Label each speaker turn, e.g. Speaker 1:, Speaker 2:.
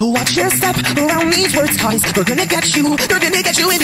Speaker 1: Watch your step around these words, guys. They're gonna get you, they're gonna get you in